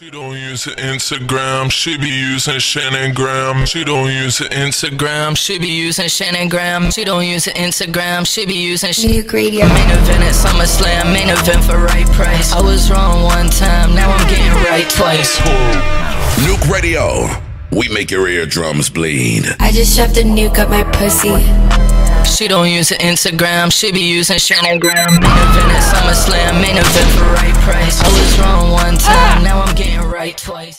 She don't use her Instagram, she be using Shannon Graham. She don't use her Instagram, she be using Shannon Graham. She don't use her Instagram, she be using Nuke Radio. Main event at SummerSlam, main event for right price. I was wrong one time, now I'm getting right twice. Nuke Radio. We make your eardrums bleed. I just shoved a nuke up my pussy. She don't use her Instagram, she be using Shannon Graham. Main event at SummerSlam, main event for right price. I was wrong one time, twice.